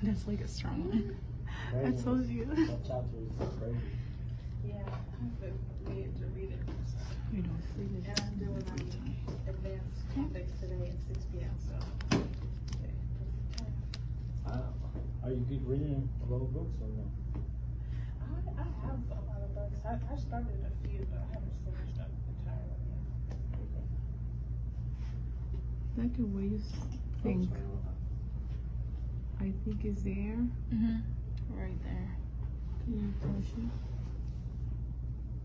That's like a strong one. I Crazy. told you. That chapter is so crazy. Yeah, I have to read to read it. We don't sleep And I'm doing um, advanced topics today at six P M, so. Uh, are you good reading a lot of books or no? I, I have a lot of books. I, I started a few, but I haven't finished them entirely yet. Like the way you think. I think is there. Mm-hmm. Right there. Can you push it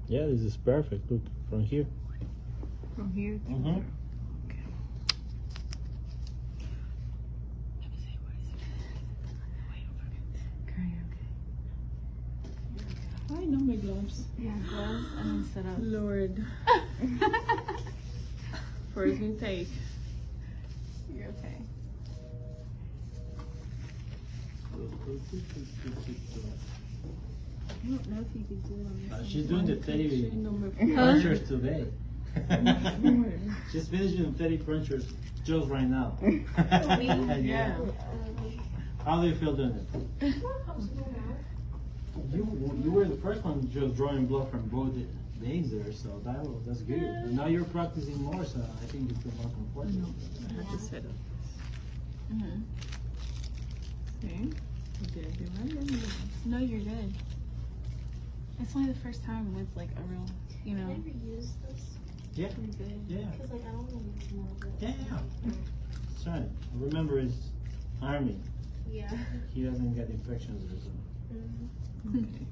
Yeah, this is perfect. Look from here. from here to Mhm. there? Okay. Let me see, what is it? Wait, okay. Okay, okay. I know my gloves. Yeah, gloves and then sit up. Lord. First intake. You're okay. I don't know if you could do it on Uh, she's doing the Picture teddy crunchers today. four. She's finishing the teddy crunchers just right now. Yeah. How do you feel doing it? You you were the first one just drawing blood from both days there, so that was, that's good. And now you're practicing more, so I think you feel more comfortable. I have to set up. Mm-hmm. See? Did I do right? No, you're good. It's only the first time with like a real, you know. Never use this Yeah, You're yeah, because like I don't want to smell it. yeah, yeah. That's right. Remember, his army. Yeah. He doesn't get infections or something. Mhm. Okay.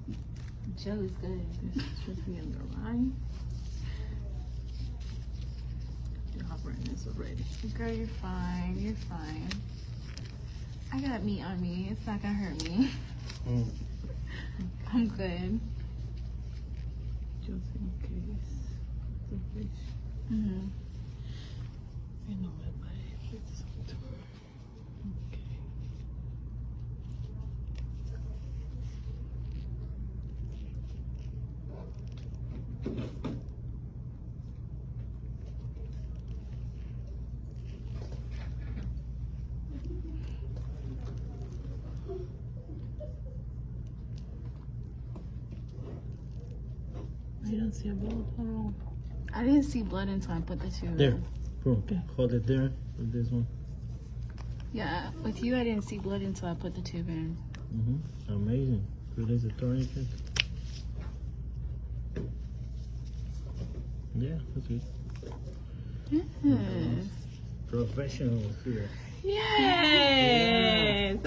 Joe's good. This should be in the line. You're hovering this already. Girl, you're fine. You're fine. I got meat on me. It's not gonna hurt me. Mm. I'm good. Just in case. The fish. Mm-hmm. I know it, but it's okay. I don't see a blood. Oh. I didn't see blood until I put the tube. There. in. Boom. Hold it there with this one. Yeah, with you, I didn't see blood until I put the tube in. Mm-hmm. Amazing. Release the tourniquet. Yeah, that's good. Yes. Professional here. Yes.